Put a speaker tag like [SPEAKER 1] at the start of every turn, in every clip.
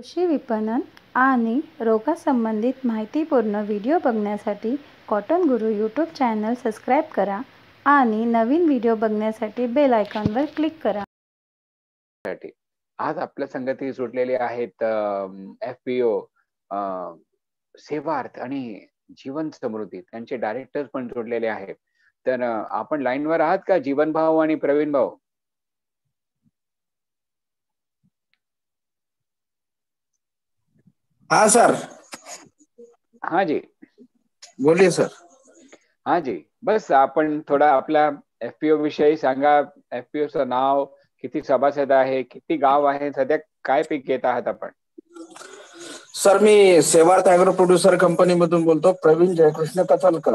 [SPEAKER 1] कृषी विपणन आणि रोगासंबंधित माहितीपूर्ण व्हिडिओ बघण्यासाठी कॉटन गुरु यूट्यूब चॅनल सबस्क्राईब करा आणि नवीन व्हिडिओ बघण्यासाठी बेल आयकॉनवर क्लिक करा.
[SPEAKER 2] साठी. आज आपल्या संगती सुटलेले आहेत एफ पी ओ सेवार्थ आणि जीवन समृद्धी त्यांचे डायरेक्टर पण जोडलेले आहेत. तर आपण लाईनवर आहात का? जीवन भाऊ आणि प्रवीण भाऊ
[SPEAKER 3] हाँ सर.
[SPEAKER 2] हा जी.
[SPEAKER 3] बोलिए सर.
[SPEAKER 2] हा जी. बस आपण थोडा आपल्या एफपीओ विषयी सांगा. एफपीओ चं नाव किती सभासद आहे किती गाव आहे सध्या काय पीक घेत आहात आपण?
[SPEAKER 3] सर मी सेवार्थ अॅग्रो प्रोड्युसर कंपनी मधून बोलतो. प्रवीण जयकृष्ण कथलकर.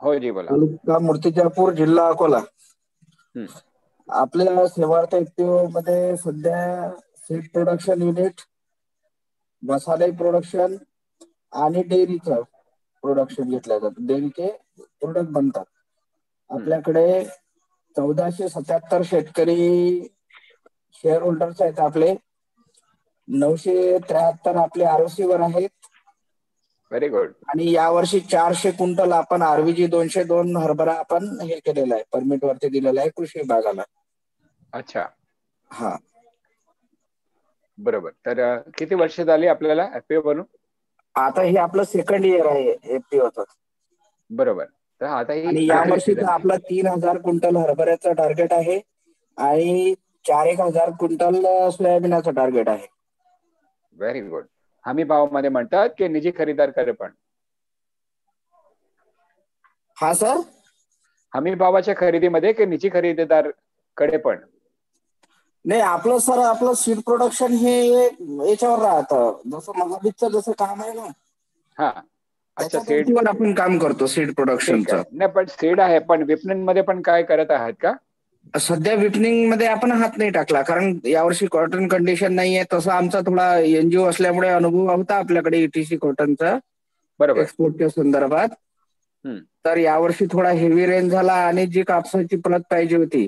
[SPEAKER 2] हो जी बोला.
[SPEAKER 3] तालुका मूर्तिजापूर जिल्हा अकोला. आपल्या सेवार्थ एफपीओ मध्ये सध्या सीड प्रोडक्शन युनिट मसाले प्रोडक्शन आणि डेअरीचं प्रोडक्शन घेतलं जातं. डेअरीचे प्रोडक्ट बनतात. आपल्याकडे चौदाशे सत्याहत्तर शेतकरी शेअर होल्डर्स आहेत आपले. नऊशे त्र्याहत्तर आपले आरओसी वर आहेत.
[SPEAKER 2] व्हेरी गुड
[SPEAKER 3] आणि यावर्षी चारशे क्विंटल आपण आरवीजी दोनशे दोन हरभरा आपण हे केलेला आहे. परमिट वरती दिलेला आहे कृषी विभागाला.
[SPEAKER 2] अच्छा.
[SPEAKER 3] हा.
[SPEAKER 2] बरोबर. तर किती वर्ष झाली आपल्याला एफपीओ बनून?
[SPEAKER 3] आता हे आपलं सेकंड इयर आहे एफपीओचं
[SPEAKER 2] बरोबर. तर आता ही
[SPEAKER 3] आणि यावर्षीचं आपलं तीन हजार क्विंटल हरभऱ्याचं टार्गेट आहे आणि चार एक हजार क्विंटल सोयाबीनाचं टार्गेट आहे.
[SPEAKER 2] व्हेरी गुड हमी भावमध्ये म्हणतात की निजी खरेदीदार करे पण.
[SPEAKER 3] हा सर?
[SPEAKER 2] हमी भावाच्या खरेदीमध्ये की निजी खरेदीदारकडे पण?
[SPEAKER 3] नाही आपलं सर आपलं सीड प्रोडक्शन हे याच्यावर राहतं. जसं महाबीजचं जसं काम आहे ना
[SPEAKER 2] हा. अच्छा सीड
[SPEAKER 3] आपण काम करतो सीड प्रोडक्शनचं.
[SPEAKER 2] नाही पण सीड आहे पण विपणनमध्ये पण काय करत आहात का?
[SPEAKER 3] सध्या विपनिंगमध्ये आपण हात नाही टाकला कारण यावर्षी कॉटन कंडिशन नाहीये तसं आमचा थोडा एनजीओ असल्यामुळे अनुभव होता आपल्याकडे ईटीसी कॉटनचा
[SPEAKER 2] बरोबर.
[SPEAKER 3] एक्सपोर्टच्या संदर्भात.
[SPEAKER 2] हम्म.
[SPEAKER 3] तर यावर्षी थोडा हेवी रेन झाला आणि जी कापसाची प्रत पाहिजे होती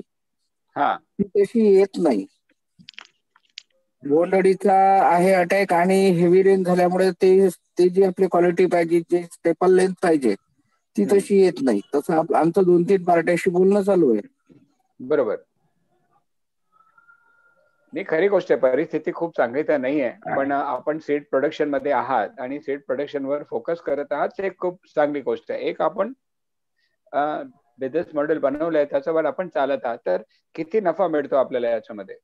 [SPEAKER 2] हा.
[SPEAKER 3] ती तशी येत नाही. बोंडअळीचा आहे अटॅक आणि हेवी रेन झाल्यामुळे ते ते जी आपली क्वालिटी पाहिजे जे स्टेपल लेंथ पाहिजे ती. तशी येत नाही. तसं आमचं दोन तीन पार्ट्याशी बोलणं चालू आहे.
[SPEAKER 2] बरोबर. नाही खरी गोष्ट आहे परिस्थिती खूप चांगली तर नाहीये पण आपण सीड प्रोडक्शनमध्ये आहात आणि सीड प्रोडक्शन वर फोकस करत आहात ते खूप चांगली गोष्ट आहे. एक आपण बिझनेस मॉडेल बनवलंय त्याच्यावर आपण चालत आहात. तर किती नफा मिळतो आपल्याला याच्यामध्ये?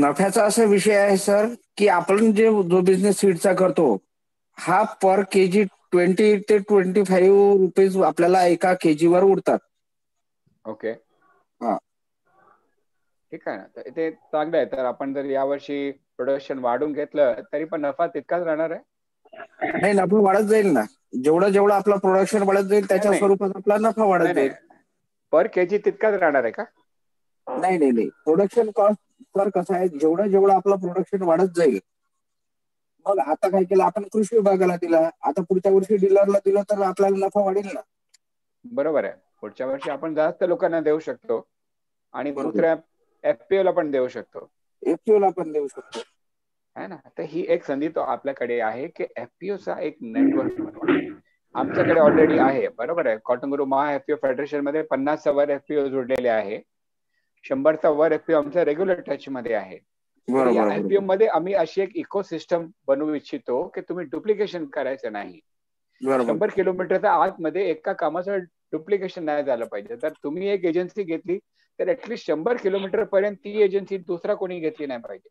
[SPEAKER 3] नफ्याचा असा विषय आहे सर की आपण जे जो बिझनेस सीडचा करतो हा पर केजी ट्वेंटी ते ट्वेंटी फाईव्ह रुपीज आपल्याला एका केजीवर उरतात.
[SPEAKER 2] ओके
[SPEAKER 3] हा.
[SPEAKER 2] ठीक आहे ना. ते चांगलं आहे. तर आपण जर यावर्षी प्रोडक्शन वाढून घेतलं तरी पण नफा तितकाच राहणार आहे?
[SPEAKER 3] नाही नफा वाढत जाईल ना. जेवढं जेवढं आपलं प्रोडक्शन वाढत जाईल त्याच्या. स्वरूपात आपला नफा वाढत. जाईल.
[SPEAKER 2] पर केजी तितकाच राहणार आहे का?
[SPEAKER 3] नाही नाही नाही. प्रोडक्शन कॉस्ट सर कसं आहे जेवढं जेवढं आपलं प्रोडक्शन वाढत जाईल मग आता काय केलं आपण कृषी विभागाला दिला आता पुढच्या वर्षी डीलरला दिलं तर आपल्याला नफा वाढेल ना.
[SPEAKER 2] बरोबर आहे. पुढच्या वर्षी आपण जास्त लोकांना देऊ शकतो आणि. दुसऱ्या एफपीओ ला पण देऊ शकतो.
[SPEAKER 3] एफपीओ ला पण देऊ शकतो.
[SPEAKER 2] है ना? तर ही एक संधी तो आपल्याकडे आहे की एफपीओ चा एक नेटवर्क आमच्याकडे ऑलरेडी आहे. बरोबर आहे? कॉटन गुरु महा एफपीओ फेडरेशनमध्ये पन्नासचा वर एफपीओ जोडलेले आहे. शंभरचा वर एफपीओ आमच्या रेग्युलर टच मध्ये आहे. एफपीओ मध्ये आम्ही अशी एक इकोसिस्टम बनवू इच्छितो की तुम्ही डुप्लिकेशन करायचं नाही. शंभर किलोमीटरच्या आतमध्ये एका कामाचं डुप्लिकेशन नाही झालं पाहिजे. तर तुम्ही एक एजन्सी घेतली तर ऍटलीस्ट शंभर किलोमीटर पर्यंत ती एजन्सी दुसरा कोणी घेतली नाही पाहिजे.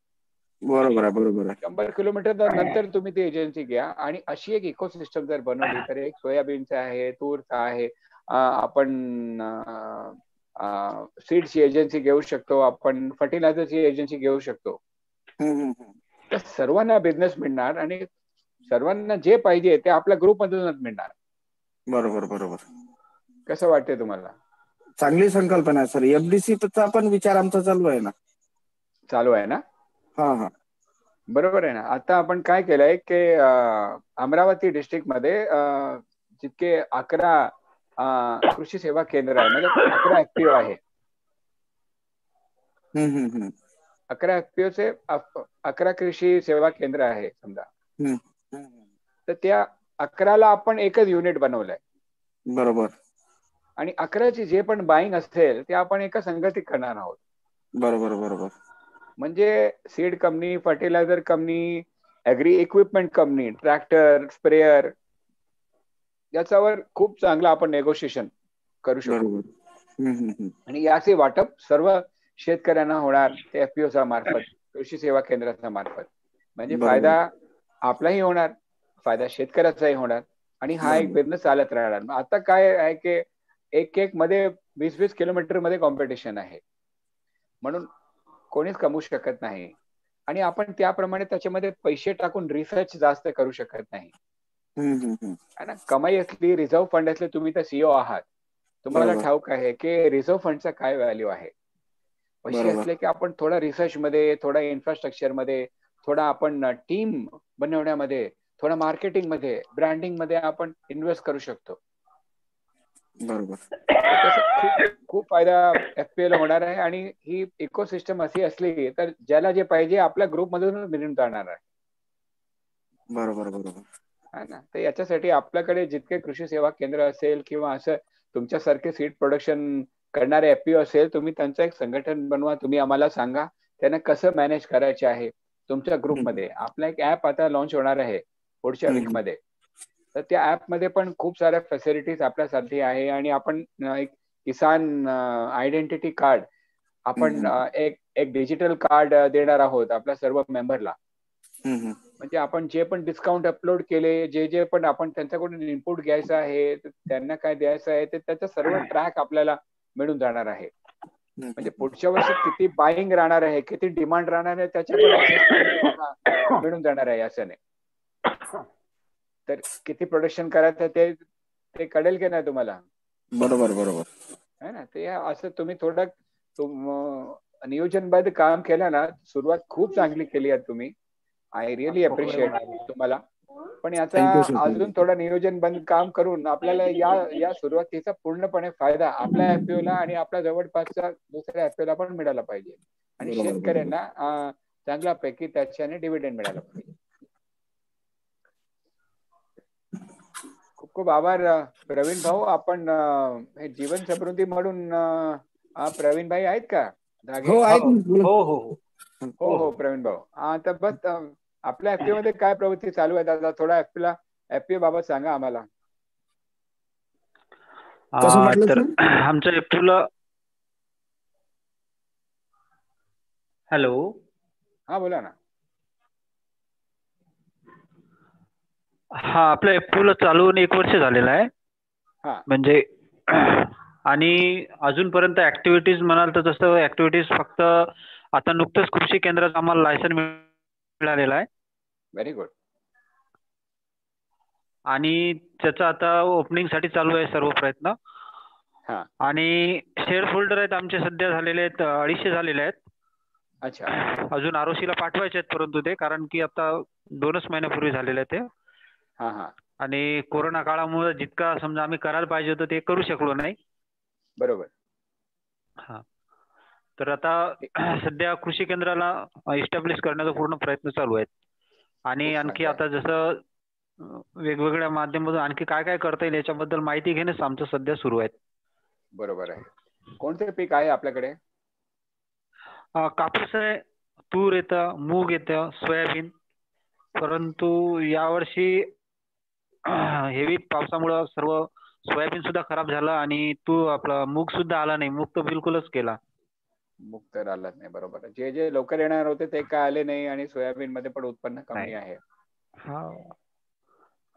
[SPEAKER 3] बरोबर आहे बरोबर आहे.
[SPEAKER 2] शंभर किलोमीटर नंतर तुम्ही ती एजन्सी घ्या. आणि अशी एक इकोसिस्टम जर बनवली तर एक सोयाबीनचं आहे तूरचं आहे आपण सीडची एजन्सी घेऊ शकतो आपण फर्टिलायझरची एजन्सी घेऊ शकतो. तर सर्वांना बिझनेस मिळणार आणि सर्वांना जे पाहिजे ते आपल्या ग्रुपमधूनच मिळणार.
[SPEAKER 3] बरोबर बरोबर.
[SPEAKER 2] कसं वाटतंय तुम्हाला?
[SPEAKER 3] चांगली संकल्पना आहे सर. एफडीसी चा पण विचार आमचा चालू आहे ना.
[SPEAKER 2] चालू आहे ना?
[SPEAKER 3] हा हा.
[SPEAKER 2] बरोबर आहे ना. आता आपण काय केलंय की अमरावती डिस्ट्रिक्टमध्ये जितके अकरा कृषी सेवा केंद्र आहे म्हणजे अकरा ऍक्टिव्ह आहे. अकरा एफपीओचे अकरा कृषी सेवा केंद्र आहे समजा. तर त्या अकराला आपण एकच युनिट बनवलंय.
[SPEAKER 3] बरोबर.
[SPEAKER 2] आणि अकराची जे पण बाईंग असेल ते आपण एका संघटित करणार आहोत.
[SPEAKER 3] बरोबर बरोबर.
[SPEAKER 2] म्हणजे seed company fertiliser company agri equipment company tractor sprayer याच्यावर खूप चांगलं आपण नेगोशिएशन करू शकतो आणि याचे वाटप सर्व शेतकऱ्यांना होणार ते एफपीओचा मार्फत कृषी सेवा केंद्राचा मार्फत. म्हणजे फायदा आपलाही होणार फायदा शेतकऱ्याचाही होणार आणि हा एक बिझनेस चालत राहणार. आता काय आहे की एक एक मध्ये वीस वीस किलोमीटरमध्ये कॉम्पिटिशन आहे. म्हणून कोणीच कमवू शकत नाही. आणि आपण त्याप्रमाणे त्याच्यामध्ये पैसे टाकून रिसर्च जास्त करू शकत नाही. ना? कमाई असली रिझर्व्ह फंड असले तुम्ही तर सीओ आहात. तुम्हाला ठाऊक आहे की रिझर्व्ह फंडचा काय व्हॅल्यू आहे? पैसे असले की आपण थोडा रिसर्च मध्ये थोडा इन्फ्रास्ट्रक्चरमध्ये थोडा आपण टीम बनवण्यामध्ये थोडा मार्केटिंगमध्ये ब्रँडिंगमध्ये आपण इन्व्हेस्ट करू शकतो.
[SPEAKER 3] बरोबर.
[SPEAKER 2] खूप फायदा एफपीएल होणार आहे आणि ही इकोसिस्टम अशी असली तर ज्याला जे पाहिजे आपल्या ग्रुप मधून मिळून जाणार आहे.
[SPEAKER 3] बरोबर बरोबर.
[SPEAKER 2] ना. तर याच्यासाठी आपल्याकडे जितके कृषी सेवा केंद्र असेल किंवा असं तुमच्यासारखे सीड प्रोडक्शन करणारे एफपीओ असेल तुम्ही त्यांचं एक संघटन बनवा तुम्ही आम्हाला सांगा त्यांना कसं मॅनेज करायचे आहे तुमच्या ग्रुपमध्ये आपला एक ऍप आता लॉन्च होणार आहे पुढच्या वीकमध्ये. तर त्या ऍपमध्ये पण खूप साऱ्या फॅसिलिटीज आपल्यासाठी आहे आणि आपण एक किसान आयडेंटिटी कार्ड आपण एक एक डिजिटल कार्ड देणार आहोत आपल्या सर्व मेंबरला. म्हणजे आपण जे पण डिस्काउंट अपलोड केले जे जे पण आपण त्यांच्याकडून इनपुट घ्यायचं आहे त्यांना काय द्यायचं आहे ते त्याचा सर्व ट्रॅक आपल्याला मिळून जाणार आहे. म्हणजे पुढच्या वर्षी किती बाईंग राहणार आहे किती डिमांड राहणार आहे त्याच्या मिळून जाणार आहे असं नाही तर किती प्रोडक्शन करायचं ते ते कळेल की नाही तुम्हाला?
[SPEAKER 3] बरोबर बरोबर.
[SPEAKER 2] है ना? ते असं तुम्ही थोडं नियोजनबद्ध काम केलं ना सुरुवात खूप चांगली केली आहे तुम्ही. आय रिअली अप्रिशिएट तुम्हाला. पण याचा अजून थोडं नियोजन बंद काम करून आपल्याला या या सुरुवातीचा पूर्णपणे फायदा आपल्या एफपीओला आणि आपल्या जवळपासच्या दुसऱ्या एफपीओला पण मिळाला पाहिजे. आणि शेतकऱ्यांना चांगल्यापैकी त्याच्याने डिव्हिडंड मिळाला पाहिजे. खूप आभार प्रवीण भाऊ आपण हे जीवन समृद्धी म्हणून प्रवीण भाई आहेत का?
[SPEAKER 3] हो
[SPEAKER 4] हो हो
[SPEAKER 2] हो. हो प्रवीण भाऊ. आता बस आपल्या एफपी मध्ये काय प्रवृत्ती चालू आहे दादा? थोडा एफपीला एफपी बाबत सांगा आम्हाला.
[SPEAKER 4] तर आमच्या एफपीला हॅलो?
[SPEAKER 2] हा बोला ना.
[SPEAKER 4] हा आपल्या एफपीला चालू होऊन एक वर्ष झालेलं आहे. म्हणजे आणि अजूनपर्यंत ऍक्टिव्हिटीज म्हणाल तर जसं ऍक्टिव्हिटीज फक्त आता नुकतंच कृषी केंद्रात आम्हाला लायसन मिळालेलं आहे.
[SPEAKER 2] व्हेरी गुड
[SPEAKER 4] आणि त्याचा आता ओपनिंगसाठी चालू आहे सर्व प्रयत्न. आणि शेअर होल्डर आहेत आमचे सध्या झालेले आहेत अडीचशे झालेले आहेत.
[SPEAKER 2] अच्छा.
[SPEAKER 4] अजून आरोशीला पाठवायचे आहेत परंतु ते कारण की आता दोनच महिन्यापूर्वी झालेले आहे ते. आणि कोरोना काळामुळे जितका समजा आम्ही करायला पाहिजे होतं ते करू शकलो नाही.
[SPEAKER 2] बरोबर.
[SPEAKER 4] हा. तर आता सध्या कृषी केंद्राला इस्टॅब्लिश करण्याचा पूर्ण प्रयत्न चालू आहेत. आणि आणखी आता जसं वेगवेगळ्या माध्यमातून आणखी काय काय करता येईल याच्याबद्दल माहिती घेणंच आमचं सध्या सुरू आहे
[SPEAKER 2] बरोबर आहे. कोणते पीक आहे आपल्याकडे?
[SPEAKER 4] कापूस आहे तूर येतं मूग येतं सोयाबीन. परंतु यावर्षी हेवी पावसामुळं सर्व सोयाबीन सुद्धा खराब झालं आणि तू आपला मूग सुद्धा आला नाही. मूग तर बिलकुलच केला.
[SPEAKER 2] मूग तर आलाच नाही बरोबर जे जे लवकर येणार होते ते काय आले नाही आणि सोयाबीन मध्ये पण उत्पन्न कमी आहे.
[SPEAKER 4] हा.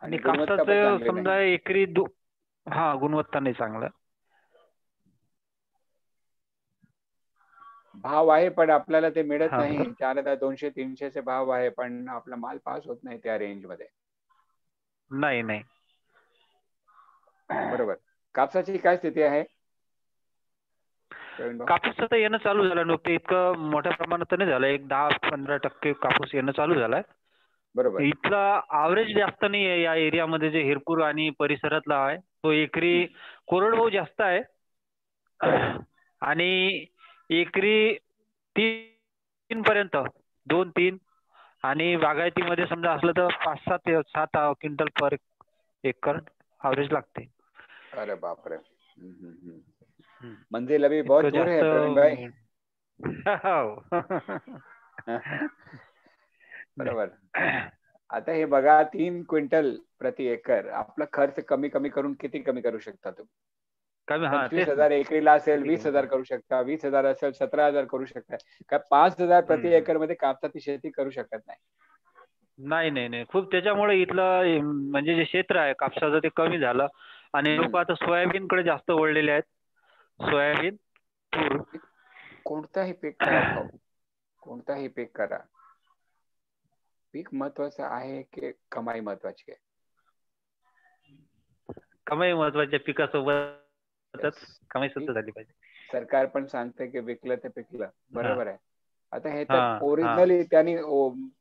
[SPEAKER 4] आणि कापसाचं समजा एकरी हा गुणवत्ता नाही चांगलं.
[SPEAKER 2] भाव आहे पण आपल्याला ते मिळत नाही. चार दोनशे तीनशेचे भाव आहे पण आपला माल पास होत नाही त्या रेंजमध्ये.
[SPEAKER 4] नाही नाही.
[SPEAKER 2] बरोबर. कापसाची काय स्थिती आहे?
[SPEAKER 4] कापूस तर येणं चालू झालं. नुकतं इतकं मोठ्या प्रमाणात नाही झालं. एक दहा पंधरा टक्के कापूस येणं चालू झालाय.
[SPEAKER 2] बरोबर.
[SPEAKER 4] इथला आवरेज जास्त नाही आहे या एरियामध्ये जे हिरपूर आणि परिसरातला आहे. तो एकरी कोरडवाहू जास्त आहे. आणि एकरी तीन पर्यंत. दोन तीन. आणि बागायतीमध्ये समजा असलं तर पाच सात सात क्विंटल पर एकर ॲव्हरेज लागते.
[SPEAKER 2] अरे बापरे. मंदिर अभी बहुत दूर है प्रवीण भाई. बरोबर. आता हे बघा तीन क्विंटल प्रति एकर आपला खर्च कमी कमी करून किती कमी करू शकता तुम्ही? पंचवीस हजार एकरीला असेल वीस हजार करू शकता वीस हजार असेल सतरा हजार करू शकता. का पाच हजार प्रति एकरमध्ये कापसाची शेती करू शकत नाही.
[SPEAKER 4] नाही नाही नाही. खूप त्याच्यामुळे इथलं म्हणजे जे क्षेत्र आहे कापसाचं ते कमी झालं. आणि लोक आता सोयाबीन कडे जास्त वळलेले आहेत. सोयाबीन तूर.
[SPEAKER 2] कोणताही पीक करा कोणताही पीक करा. पीक महत्वाचं आहे की कमाई महत्वाची आहे?
[SPEAKER 4] कमाई महत्त्वाच्या पिकासोबतच कमाई सुद्धा झाली पाहिजे.
[SPEAKER 2] सरकार पण सांगते की विकलं ते पिकलं. बरोबर आहे. आता हे तर ओरिजिनली त्यांनी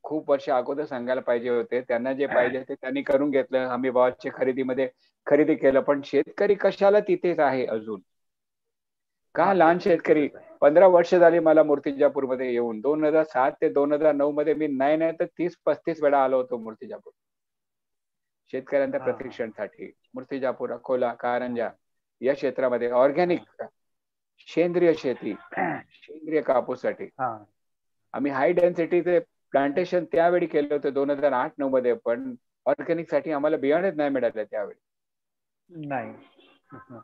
[SPEAKER 2] खूप वर्ष अगोदर सांगायला पाहिजे होते. त्यांना जे पाहिजे ते त्यांनी करून घेतलं. हमी भावाच्या खरेदीमध्ये खरेदी केलं. पण शेतकरी कशाला तिथेच आहे अजून? का लहान शेतकरी? पंधरा वर्ष झाली मला मूर्तिजापूरमध्ये येऊन. दोन हजार सात ते दोन हजार नऊ मध्ये मी नाही नाही तर तीस पस्तीस वेळा आलो होतो मूर्तिजापूर. शेतकऱ्यांच्या प्रशिक्षणसाठी. मूर्तिजापूर अकोला कारंजा. या क्षेत्रामध्ये ऑर्गॅनिक सेंद्रिय शेती सेंद्रिय कापूससाठी. आम्ही हाय डेन्सिटीचे प्लांटेशन त्यावेळी केले होते दोन हजार आठ नऊ मध्ये पण ऑर्गॅनिकसाठी आम्हाला बियाणेच नाही मिळाले त्यावेळी.
[SPEAKER 4] नाही.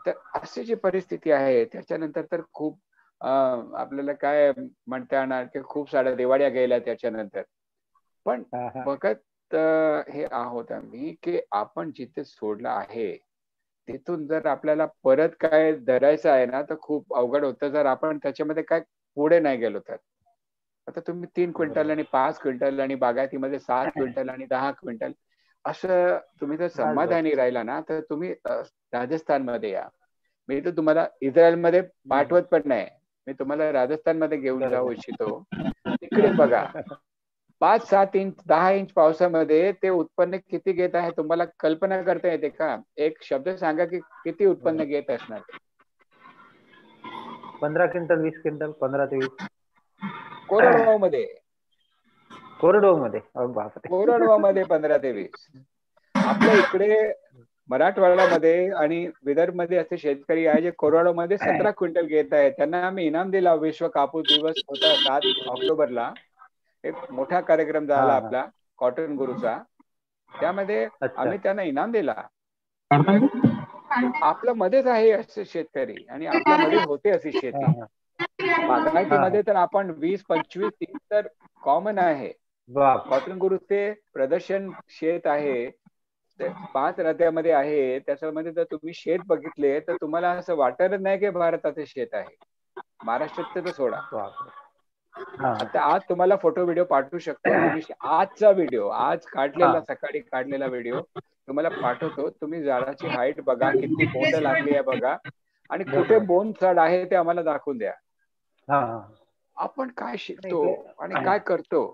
[SPEAKER 2] तर अशी जी परिस्थिती आहे त्याच्यानंतर तर खूप आपल्याला काय म्हणता येणार की खूप साऱ्या दिवाळ्या गेल्या त्याच्यानंतर. पण बघत हे आहोत आम्ही की आपण जिथे सोडलं आहे तिथून जर आपल्याला परत काय धरायचं आहे ना तर खूप अवघड होतं. जर आपण त्याच्यामध्ये काय पुढे नाही गेलो तर. आता तुम्ही तीन क्विंटल आणि पाच क्विंटल आणि बागायतीमध्ये सात क्विंटल आणि दहा क्विंटल असं तुम्ही जर समाधानी राहिला ना तर तुम्ही राजस्थानमध्ये या. मी तर तुम्हाला इस्रायलमध्ये पाठवत पण नाही. मी तुम्हाला राजस्थानमध्ये घेऊन जाऊ इच्छितो. तिकडे बघा. पाच सात इंच दहा इंच पावसामध्ये ते उत्पन्न किती घेत आहे तुम्हाला कल्पना करता येते का? एक शब्द सांगा की किती उत्पन्न घेत असणार?
[SPEAKER 4] पंधरा क्विंटल वीस क्विंटल पंधरा ते वीस. कोरडवावमध्ये
[SPEAKER 2] कोरडवावमध्ये कोरडवावमध्ये पंधरा ते वीस. आपल्या इकडे मराठवाड्यामध्ये आणि विदर्भमध्ये असे शेतकरी आहे जे कोरडवावमध्ये सतरा क्विंटल घेत आहेत. त्यांना आम्ही इनाम दिला. विश्व कापूस दिवस होता सात ऑक्टोबरला. एक मोठा कार्यक्रम झाला आपला कॉटन गुरुचा त्यामध्ये आम्ही त्यांना इनाम दिला. आपल्या मध्येच आहे असे शेतकरी आणि आपल्यामध्ये होते अशी शेती. बागायतीमध्ये तर आपण वीस पंचवीस तीस तर कॉमन आहे. कॉटन गुरुचे प्रदर्शन शेत आहे. पाच रथ्यामध्ये आहे. त्याच्यामध्ये जर तुम्ही शेत बघितले तर तुम्हाला असं वाटतच नाही की भारताचे शेत आहे. महाराष्ट्रात तर सोडा. आता आज तुम्हाला फोटो व्हिडिओ पाठवू शकतो. आजचा व्हिडिओ आज काढलेला सकाळी काढलेला व्हिडिओ तुम्हाला पाठवतो. तुम्ही झाडाची हाईट बघा किती बोंड लागली आहे बघा. आणि कुठे बोंड चढ आहे ते आम्हाला दाखवून द्या. आपण काय शिकतो आणि काय करतो?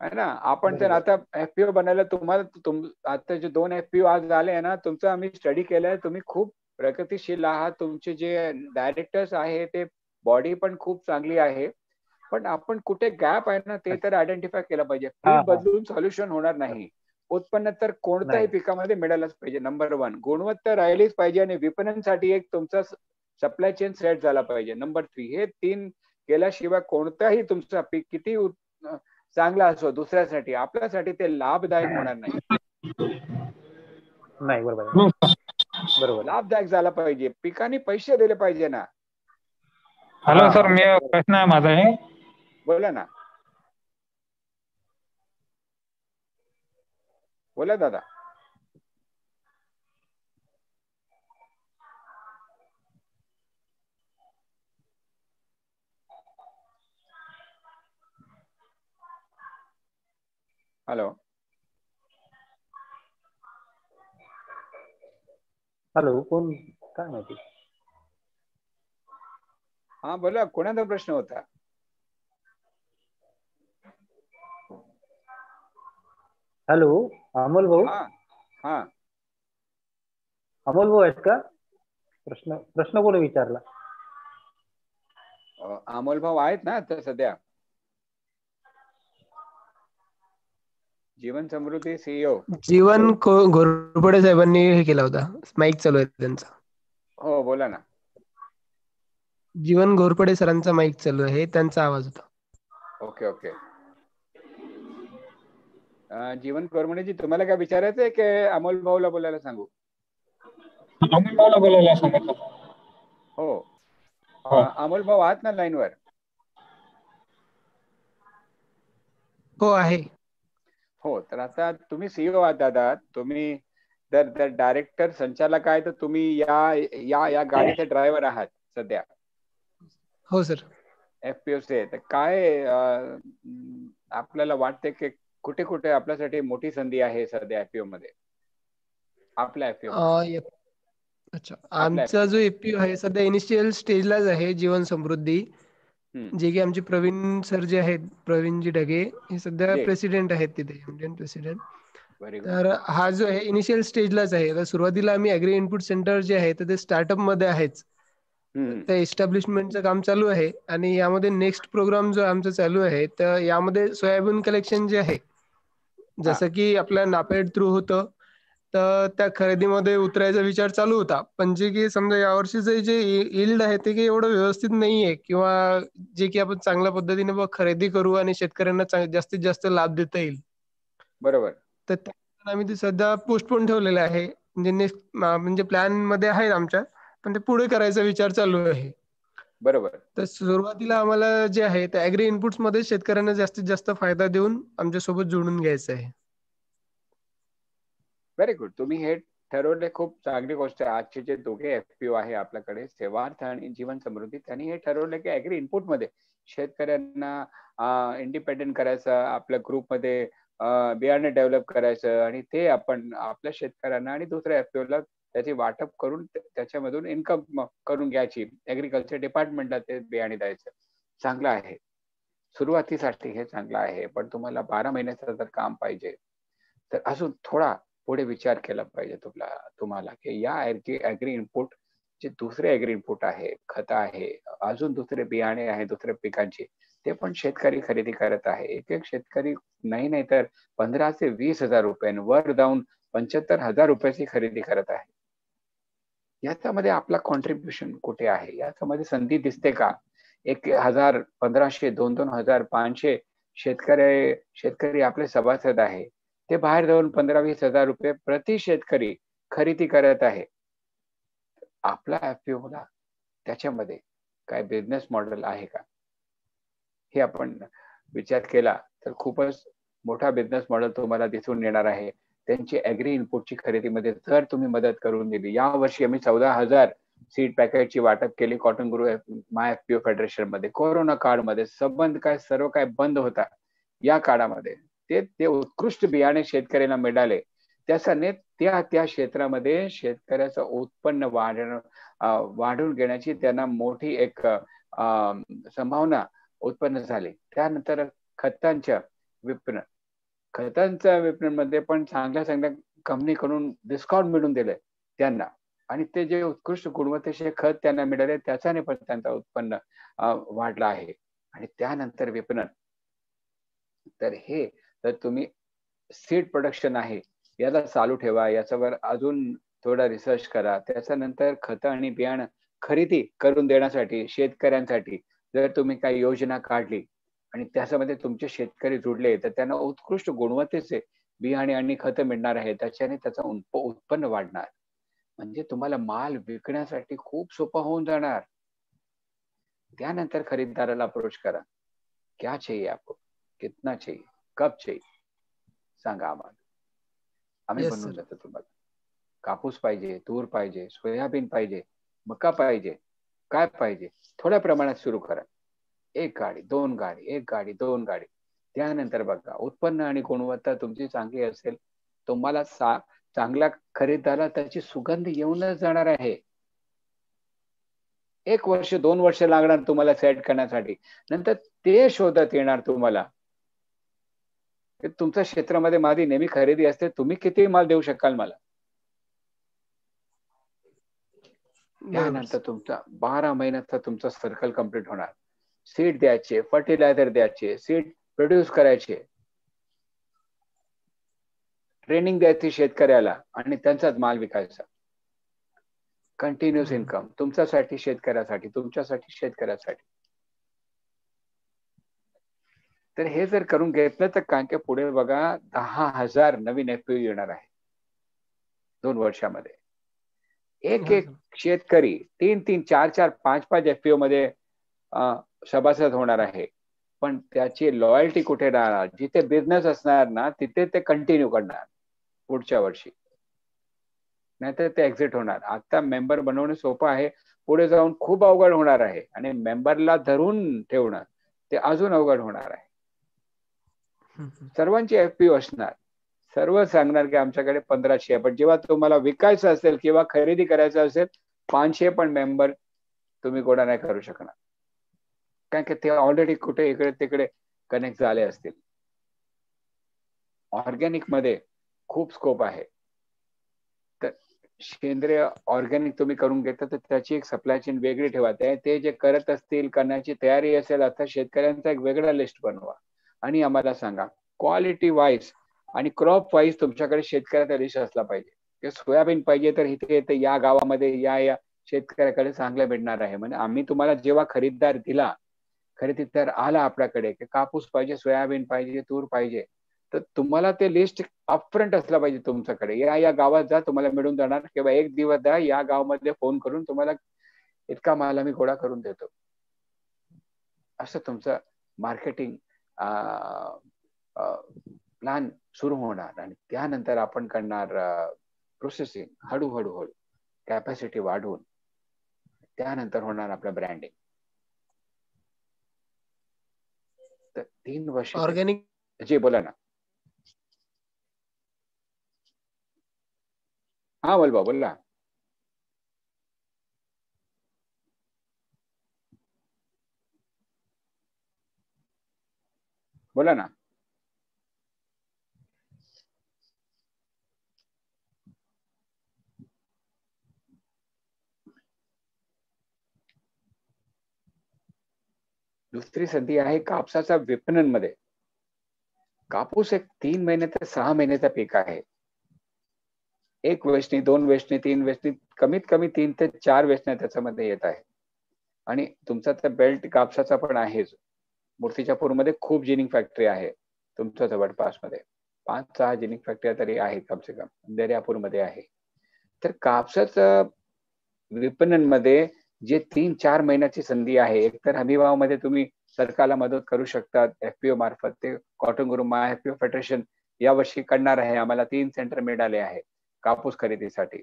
[SPEAKER 2] है ना? आपण तर आता एफपीओ बनायला तुम्हाला आता जे दोन एफपीओ आज आले ना तुमचं आम्ही स्टडी केलंय. तुम्ही खूप प्रगतीशील आहात. तुमचे जे डायरेक्टर्स आहे ते बॉडी पण खूप चांगली आहे. पण आपण कुठे गॅप आहे ना ते तर आयडेंटिफाय केलं पाहिजे. पीक बदलून सोल्युशन होणार नाही. उत्पन्न तर कोणत्याही पिकामध्ये मिळालंच पाहिजे नंबर वन गुणवत्ता राहिलीच पाहिजे आणि विपणनसाठी एक तुमचा सप्लाय चेन सेट झाला पाहिजे. नंबर थ्री हे तीन केल्याशिवाय कोणताही तुमचा पीक किती चांगला असो दुसऱ्यासाठी आपल्यासाठी ते लाभदायक होणार नाही.
[SPEAKER 4] नाही बरोबर
[SPEAKER 2] बरोबर. लाभदायक झाला पाहिजे. पिकाने पैसे दिले पाहिजे ना.
[SPEAKER 5] हॅलो सर मी प्रश्न आहे माझा आहे
[SPEAKER 2] बोला ना बोला दादा हॅलो
[SPEAKER 4] हॅलो कोण काय माहिती
[SPEAKER 2] हा बोला कोणाचा प्रश्न होता
[SPEAKER 4] हॅलो अमोल भाऊ?
[SPEAKER 2] हा
[SPEAKER 4] अमोल भाऊ आहेत का? प्रश्न प्रश्न कोण विचारला?
[SPEAKER 2] अमोल भाऊ आहेत ना आता सध्या. जीवन समृद्धी सीईओ
[SPEAKER 6] जीवन घोरपडे साहेबांनी हे केला होता. माईक चालू आहे त्यांचा.
[SPEAKER 2] हो बोला ना.
[SPEAKER 6] जीवन घोरपडे सरांचा माईक चालू आहे. त्यांचा आवाज होता.
[SPEAKER 2] Okay okay. जीवन जी तुम्हाला काय विचारायचं आहे की अमोल भाऊला बोलायला सांगू?
[SPEAKER 5] अमोल भाऊला बोलायला सांगितलं
[SPEAKER 2] हो, हो. अमोल भाऊ आहात ना लाईन वर
[SPEAKER 6] हो आहे.
[SPEAKER 2] हो तर आता तुम्ही सीईओ आहात दादा. तुम्ही जर डायरेक्टर संचालक आहे तर तुम्ही या या या गाडीचे ड्रायव्हर आहात सध्या.
[SPEAKER 6] हो सर.
[SPEAKER 2] एफपीओचे तर काय आपल्याला वाटते की कुठे कुठे आपल्यासाठी मोठी संधी आहे सध्या एफपीओ मध्ये? आपल्या एफपीओ
[SPEAKER 6] अच्छा. आमचा जो एफपीओ आहे सध्या इनिशियल स्टेजलाच आहे जीवन समृद्धी. जे की आमचे प्रवीण सर जे आहेत प्रवीणजी ढगे हे सध्या प्रेसिडेंट आहेत तिथे इंडियन प्रेसिडेंट तर हा जो आहे इनिशियल स्टेजलाच आहे. तर सुरुवातीला आम्ही अग्री इनपुट सेंटर जे आहे ते स्टार्टअपमध्ये आहेच. त्या एस्टॅब्लिशमेंटचं काम चालू आहे. आणि यामध्ये नेक्स्ट प्रोग्राम जो आमचा चालू आहे तर यामध्ये सोयाबीन कलेक्शन जे आहे जसं की आपल्या नापेड थ्रू होतं तर त्या खरेदीमध्ये उतरायचा विचार चालू होता. पण जे की समजा यावर्षीचे जे इल्ड आहे ते काही एवढं व्यवस्थित नाहीये किंवा जे की आपण चांगल्या पद्धतीने खरेदी करू आणि शेतकऱ्यांना जास्तीत जास्त लाभ देता येईल.
[SPEAKER 2] बरोबर.
[SPEAKER 6] तर आम्ही ते सध्या पोस्टपोन ठेवलेलं आहे. म्हणजे नेक्स्ट म्हणजे प्लॅनमध्ये आहे आमच्या पण ते पुढे करायचा विचार चालू आहे.
[SPEAKER 2] बरोबर.
[SPEAKER 6] तर सुरुवातीला आम्हाला जे आहे ते अॅग्री इनपुट्समध्ये शेतकऱ्यांना जास्तीत जास्त फायदा देऊन आमच्यासोबत जोडून घ्यायचं आहे.
[SPEAKER 2] व्हेरी गुड तुम्ही हे ठरवले खूप चांगली गोष्ट आहे. आजचे जे दोघे एफपीओ आहे आपल्याकडे सेवार्थ आणि जीवन समृद्धी त्यांनी हे ठरवलं की अॅग्री इनपुटमध्ये शेतकऱ्यांना इंडिपेंडेंट करायचं आपल्या ग्रुपमध्ये बियाणे डेव्हलप करायचं आणि ते आपण आपल्या शेतकऱ्यांना आणि दुसऱ्या एफपीओला त्याची वाटप करून त्याच्यामधून इन्कम करून घ्यायची. ऍग्रिकल्चर डिपार्टमेंटला ते बियाणे द्यायचं. चांगलं आहे. सुरुवातीसाठी हे चांगलं आहे पण तुम्हाला बारा महिन्याचं जर काम पाहिजे तर अजून थोडा पुढे विचार केला पाहिजे तुला तुम्हाला की या ऍग्री इनपुट जे दुसरे ऍग्री इनपुट आहे खत आहे अजून दुसरे बियाणे आहे दुसऱ्या पिकांची ते पण शेतकरी खरेदी करत आहे. एक एक शेतकरी नाही नाही तर पंधरा ते वीस हजार रुपयांवर जाऊन पंच्याहत्तर हजार रुपयाची खरेदी करत आहे. याच्यामध्ये आपला कॉन्ट्रीब्युशन कुठे आहे? याच्यामध्ये संधी दिसते का? एक हजार पंधराशे दोन दोन हजार पाचशे शेतकरी शेतकरी आपले सभासद आहे. ते बाहेर जाऊन पंधरा वीस हजार रुपये प्रति शेतकरी खरेदी करत आहे. आपला एफपीओला त्याच्यामध्ये काय बिझनेस मॉडेल आहे का? हे आपण विचार केला तर खूपच मोठा बिझनेस मॉडेल तुम्हाला दिसून येणार आहे. त्यांची अॅग्री इनपुटची खरेदीमध्ये जर तुम्ही मदत करून दिली. या वर्षी आम्ही चौदा हजार सीड पॅकेटची वाटप केली cotton Guru my F P फेडरेशनमध्ये. Corona काळमध्ये संबंध काय सर्व काय बंद होता या काळामध्ये ते ते उत्कृष्ट बियाणे शेतकऱ्यांना मिळाले. त्यासाने त्या त्या क्षेत्रामध्ये शेतकऱ्याचं उत्पन्न वाढण वाढून घेण्याची त्यांना मोठी एक संभावना उत्पन्न झाली. त्यानंतर खतांच्या विपणन. खतांच्या विपणनमध्ये पण चांगल्या चांगल्या कंपनीकडून डिस्काउंट मिळून दिले त्यांना. आणि ते जे उत्कृष्ट गुणवत्तेचे खत त्यांना मिळाले त्याच्याने पण त्यांचा उत्पन्न वाढलं आहे. आणि त्यानंतर विपणन. तर हे तर तुम्ही सीड प्रोडक्शन आहे याला चालू ठेवा. याच्यावर अजून थोडा रिसर्च करा. त्याच्यानंतर खत आणि बियाणं खरेदी करून देण्यासाठी शेतकऱ्यांसाठी जर तुम्ही काही योजना काढली आणि त्याच्यामध्ये तुमचे शेतकरी जुडले तर त्यांना उत्कृष्ट गुणवत्तेचे बियाणे आणि खत मिळणार आहे त्याच्याने त्याचं उत्पन्न वाढणार. म्हणजे तुम्हाला माल विकण्यासाठी खूप सोपा होऊन जाणार. त्यानंतर खरीददाराला अप्रोच करा. क्या चाहिए आपको? कितना चाहिए? कब चाहिए? सांगा आम्हाला. आम्ही बनवून जातो तुम्हाला. कापूस पाहिजे तूर पाहिजे सोयाबीन पाहिजे मका पाहिजे काय पाहिजे? थोड्या प्रमाणात सुरू करा. एक गाडी दोन गाडी एक गाडी दोन गाडी. त्यानंतर बघा उत्पन्न आणि गुणवत्ता तुमची चांगली असेल तुम्हाला सा चांगला खरेदीदाराला त्याची सुगंध येऊनच जाणार आहे. एक वर्ष दोन वर्ष लागणार तुम्हाला सेट करण्यासाठी. नंतर ते शोधत येणार तुम्हाला. तुमच्या क्षेत्रामध्ये माझी नेहमी खरेदी असते तुम्ही किती माल देऊ शकाल मला? त्यानंतर तुमचा बारा महिन्याचा तुमचा सर्कल कंप्लीट होणार. सीड द्यायचे फर्टिलायझर द्यायचे सीड प्रोड्यूस करायचे. ट्रेनिंग द्यायची शेतकऱ्याला आणि त्यांचाच माल विकायचा. कंटिन्युअस इन्कम तुमच्यासाठी शेतकऱ्यासाठी तुमच्यासाठी शेतकऱ्यासाठी. तर हे जर करून घेतलं तर कारण की पुढे बघा दहा हजार नवीन एफ येणार आहे. दोन वर्षामध्ये. एक एक शेतकरी तीन तीन चार चार पाच पाच एफमध्ये सभासद होणार आहे. पण त्याची लॉयल्टी कुठे राहणार? जिथे बिझनेस असणार ना तिथे ते कंटिन्यू करणार पुढच्या वर्षी. नाहीतर ते एक्झिट होणार. आता मेंबर बनवणे सोपं आहे. पुढे जाऊन खूप अवघड होणार आहे. आणि मेंबरला धरून ठेवणं ते अजून अवघड होणार आहे. सर्वांची एफपीओ असणार. सर्व सांगणार की आमच्याकडे पंधराशे आहे. पण जेव्हा तुम्हाला विकायचं असेल किंवा खरेदी करायचं असेल पाचशे पण मेंबर तुम्ही कोणा नाही करू शकणार. कारण की ते ऑलरेडी कुठे इकडे तिकडे कनेक्ट झाले असतील. ऑर्गॅनिकमध्ये खूप स्कोप आहे. तर सेंद्रिय ऑर्गॅनिक तुम्ही करून घेता तर त्याची एक सप्लाय चेन वेगळी ठेवा. ते जे करत असतील करण्याची तयारी असेल आता शेतकऱ्यांचा एक वेगळा लिस्ट बनवा. आणि आम्हाला सांगा क्वालिटी वाईज आणि क्रॉप वाईज तुमच्याकडे शेतकऱ्याचा लिस्ट असला पाहिजे. सोयाबीन पाहिजे तर इथे या गावामध्ये या या शेतकऱ्याकडे चांगलं भेटणार आहे. म्हणजे आम्ही तुम्हाला जेव्हा खरीददार दिला खरेदीदार आला आपल्याकडे की कापूस पाहिजे सोयाबीन पाहिजे तूर पाहिजे. तर तुम्हाला ते लिस्ट अपफ्रंट असला पाहिजे तुमच्याकडे. या या गावात जा तुम्हाला मिळून जाणार. किंवा एक दिवस द्या या गावामध्ये फोन करून तुम्हाला इतका माल आम्ही गोळा करून देतो. असं तुमचं मार्केटिंग प्लॅन सुरू होणार. आणि त्यानंतर आपण करणार प्रोसेसिंग हळूहळू हळू कॅपॅसिटी वाढवून त्यानंतर होणार आपलं ब्रँडिंग तर तीन वर्ष
[SPEAKER 6] ऑर्गॅनिक
[SPEAKER 2] जी बोला ना। हा बोल बा बोला बोला ना। दुसरी संधी आहे कापसाच्या विपणनमध्ये कापूस एक तीन महिने ते सहा महिन्याचा पीक आहे. एक वेचणी दोन वेचणी तीन वेचणी कमीत कमी तीन ते चार वेचण्या त्याच्यामध्ये येत आहे. आणि तुमचा तर बेल्ट कापसाचा पण आहेच. मूर्तिजापूरमध्ये खूप जिनिंग फॅक्टरी आहे तुमच्या जवळपासमध्ये पाच सहा जिनिंग फॅक्टरी तरी आहेत कमसे कम दर्यापूरमध्ये आहे. तर कापसाचं विपणनमध्ये जे तीन चार महिन्याची संधी आहे एकतर हमीभावामध्ये तुम्ही सरकारला मदत करू शकतात एफपीओ मार्फत ते कॉटन गुरु मा एफपीओ फेडरेशन यावर्षी करणार आहे आम्हाला तीन सेंटर मिळाले आहे कापूस खरेदीसाठी.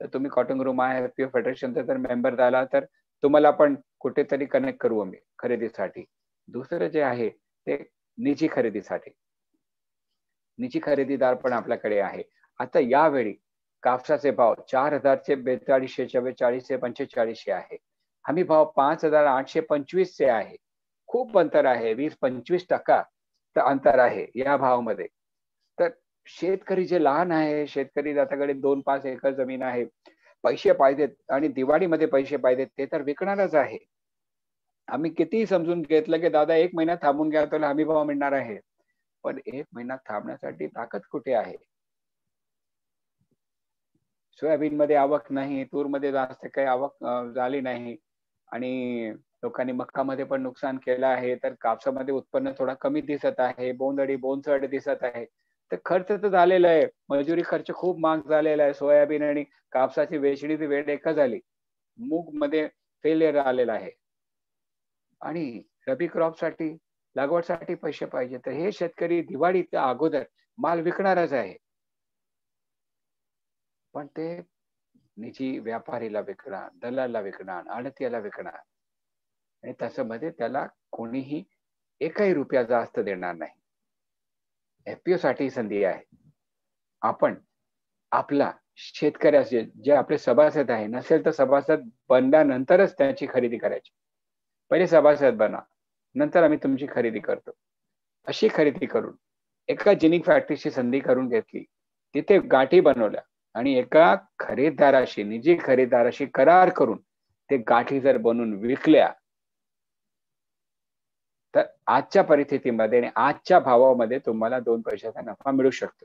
[SPEAKER 2] तर तुम्ही कॉटन गुरु मा एफपीओ फेडरेशनचा जर मेंबर झाला तर तुम्हाला पण कुठेतरी कनेक्ट करू आम्ही खरेदीसाठी. दुसरं जे आहे ते निजी खरेदीसाठी. निजी खरेदीदार पण आपल्याकडे आहे. आता यावेळी कापसाचे भाव चार हजारचे बेचाळीसशे चव्वेचाळीसशे पंचेचाळीसशे आहे. हमी भाव पाच हजार आठशे पंचवीसचे आहे. खूप अंतर आहे. वीस पंचवीस टक्का अंतर आहे या भावामध्ये. तर शेतकरी जे लहान आहे शेतकरी ज्याच्याकडे दोन पाच एकर जमीन आहे पैसे पाहिजेत आणि दिवाळीमध्ये पैसे पाहिजेत ते तर विकणारच आहे. आम्ही किती समजून घेतलं की दादा एक महिना थांबून घ्या तुला हमी भाव मिळणार आहे. पण एक महिना थांबण्यासाठी ताकद कुठे आहे? सोयाबीनमध्ये आवक नाही तूरमध्ये जास्त काही आवक झाली नाही. आणि लोकांनी मक्कामध्ये पण नुकसान केलं आहे तर कापसामध्ये उत्पन्न थोडा कमी दिसत आहे बोंदडी बोनचड दिसत आहे. तर खर्च तर झालेला आहे मजुरी खर्च खूप महाग झालेला आहे सोयाबीन आणि कापसाची वेचणीची वेळ एका झाली. मूगमध्ये फेलियर आलेला आहे. आणि रबी क्रॉपसाठी लागवडसाठी पैसे पाहिजे. तर हे शेतकरी दिवाळीच्या अगोदर माल विकणारच आहे. पण ते निजी व्यापारीला विकणार दलालला विकणार आडतीला विकणार. आणि त्याच्यामध्ये त्याला कोणीही एकही रुपया जास्त देणार नाही. एफपीओ साठी संधी आहे. आपण आपला शेतकरी असेल जे आपले सभासद आहे नसेल तर सभासद बनल्यानंतरच त्याची खरेदी करायची. पहिले सभासद बना नंतर आम्ही तुमची खरेदी करतो. अशी खरेदी करून एका जिनिंग फॅक्टरीची संधी करून घेतली तिथे गाठी बनवल्या. आणि एका खरेदीदाराशी निजी खरेदीदाराशी करार करून ते गाठी जर बनवून विकल्या तर आजच्या परिस्थितीमध्ये आणि आजच्या भावामध्ये तुम्हाला दोन पैशाचा नफा मिळू शकतो.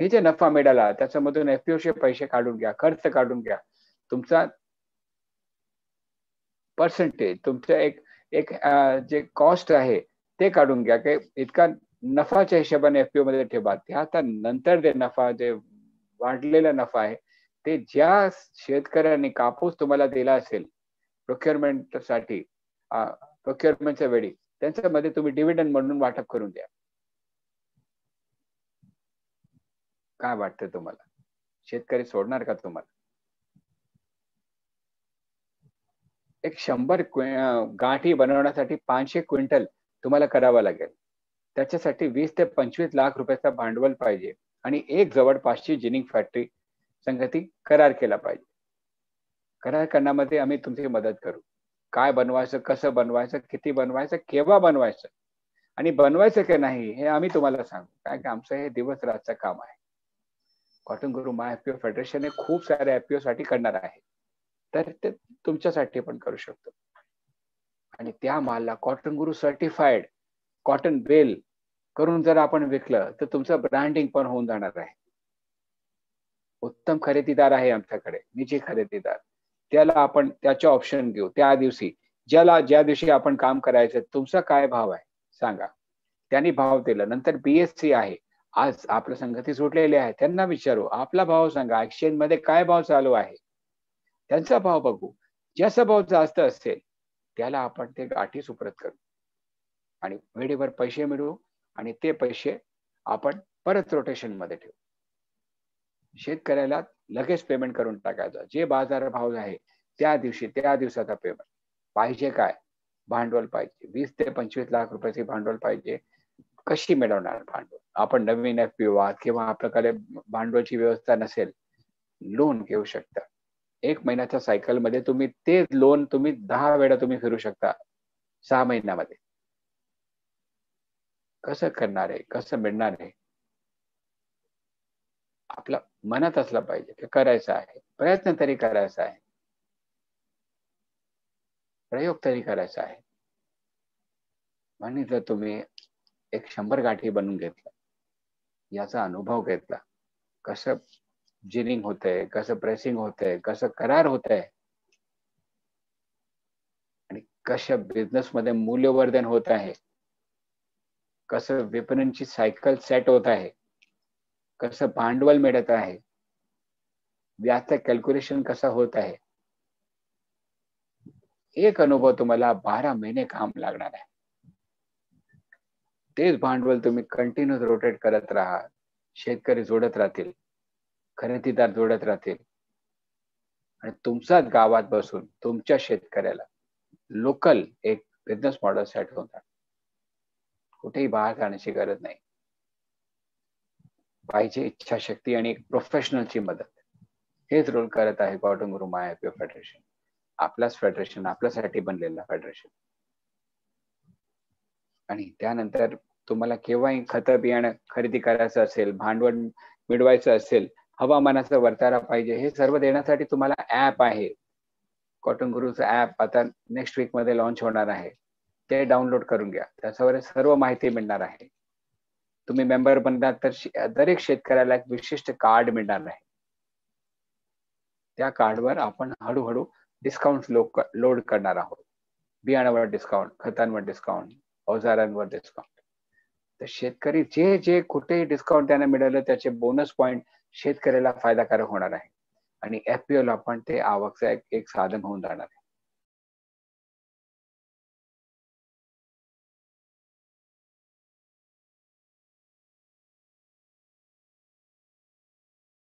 [SPEAKER 2] हे जे नफा मिळाला त्याच्यामधून एफपीओचे पैसे काढून घ्या खर्च काढून घ्या. तुमचा पर्सेंटेज तुमचं एक एक जे कॉस्ट आहे ते काढून घ्या. की इतका नफाच्या हिशोबाने एफपीओ मध्ये ठेवा त्या नंतर जे नफा जे वाढलेला नफा आहे ते ज्या शेतकऱ्यांनी कापूस तुम्हाला दिला असेल प्रोक्युअरमेंटसाठी प्रोक्युअरमेंटच्या वेळी त्यांच्यामध्ये तुम्ही डिव्हिडंड म्हणून वाटप करून द्या. काय वाटतं तुम्हाला? शेतकरी सोडणार का तुम्हाला? एक शंभर गाठी बनवण्यासाठी पाचशे क्विंटल तुम्हाला करावं लागेल. त्याच्यासाठी वीस ते पंचवीस लाख रुपयाचा भांडवल पाहिजे. आणि एक जवळपासची जिनिंग फॅक्टरी संगती करार केला पाहिजे. करार करण्यामध्ये आम्ही तुमची मदत करू. काय बनवायचं कसं बनवायचं किती बनवायचं केव्हा बनवायचं आणि बनवायचं की नाही हे आम्ही तुम्हाला सांगू. काय की आमचं हे दिवस रातचं काम आहे. कॉटन गुरु मा एफपीओ फेडरेशन हे खूप सारे एफपीओ साठी करणार आहे. तर ते तुमच्यासाठी पण करू शकतो. आणि त्या मालला Cotton Guru certified cotton bale करून जर आपण विकलं तर तुमचं ब्रँडिंग पण होऊन जाणार आहे. उत्तम खरेदीदार आहे आमच्याकडे निजी खरेदीदार. त्याला आपण त्याचे ऑप्शन घेऊ. त्या दिवशी ज्याला ज्या दिवशी आपण काम करायचं तुमचा काय भाव आहे सांगा. त्यांनी भाव दिला. नंतर बीएससी आहे. आज आपल्या संगती सुटलेले आहे. त्यांना विचारू. आपला भाव सांगा. एक्सचेंजमध्ये काय भाव चालू आहे? त्यांचा भाव बघू. ज्याचा भाव जास्त असेल त्याला आपण ते गाठी सुप्रत करू. आणि वेळेवर पैसे मिळवू आणि ते पैसे आपण परत रोटेशनमध्ये ठेवू. शेतकऱ्याला लगेच पेमेंट करून टाकायचं. जे बाजार भाव आहे त्या दिवशी त्या दिवसाचा पेमेंट पाहिजे काय? भांडवल पाहिजे. वीस ते पंचवीस लाख रुपयाचे भांडवल पाहिजे. कशी मिळवणार भांडवल? आपण नवीन एफ पी किंवा आपल्याकडे भांडवलची व्यवस्था नसेल लोन घेऊ शकता. एक महिन्याच्या सायकलमध्ये तुम्ही ते लोन तुम्ही दहा वेळा तुम्ही फिरू शकता. सहा महिन्यामध्ये. कसं करणार आहे कसं मिळणार? आहे आपला मनात असला पाहिजे की करायचं आहे. प्रयत्न तरी करायचा आहे. प्रयोग तरी करायचा आहे. म्हणून जर तुम्ही एक शंभर गाठी बनवून घेतला. याचा अनुभव घेतला. कसं जिनिंग होतंय कसं प्रेसिंग होतंय कसं करार होतंय? आणि कशा बिझनेस मध्ये मूल्यवर्धन होत आहे? कसं विपणनची सायकल सेट होत आहे कसं भांडवल मिळत आहे व्याजचं कॅल्क्युलेशन कसं होत आहे एक अनुभव तुम्हाला बारा महिने काम लागणार आहे. तेच भांडवल तुम्ही कंटिन्यू रोटेट करत राहा शेतकरी जोडत राहतील खरेदीदार जोडत राहतील आणि तुमचाच गावात बसून तुमच्या शेतकऱ्याला लोकल एक बिझनेस मॉडेल सेट होणार. कुठेही बाहेर जाण्याची गरज नाही. पाहिजे इच्छाशक्ती आणि एक प्रोफेशनलची मदत. हेच रोल करत आहे कॉटन गुरु माय फेडरेशन आपलाच फेडरेशन आपल्यासाठी बनलेला फेडरेशन आणि त्यानंतर तुम्हाला केव्हाही खत बियाणं खरेदी करायचं असेल भांडवल मिळवायचं असेल हवामानाचा वर्तारा पाहिजे हे सर्व देण्यासाठी तुम्हाला ऍप आहे. कॉटन गुरुचं ऍप आता नेक्स्ट वीकमध्ये लॉन्च होणार आहे. ते डाउनलोड करून घ्या. त्याच्यावर सर्व माहिती मिळणार आहे. तुम्ही मेंबर बनला तर दरेक शेतकऱ्याला एक विशिष्ट कार्ड मिळणार आहे. त्या कार्डवर आपण हळूहळू डिस्काउंट लोड करणार आहोत. बियाणावर डिस्काउंट खतांवर डिस्काउंट अवजारांवर डिस्काउंट तर शेतकरी जे जे कुठेही डिस्काउंट त्यांना मिळालं त्याचे बोनस पॉईंट शेतकऱ्याला फायदाकारक होणार आहे. आणि एफपीओ ला पण ते आवकचं एक साधन होऊन जाणार आहे.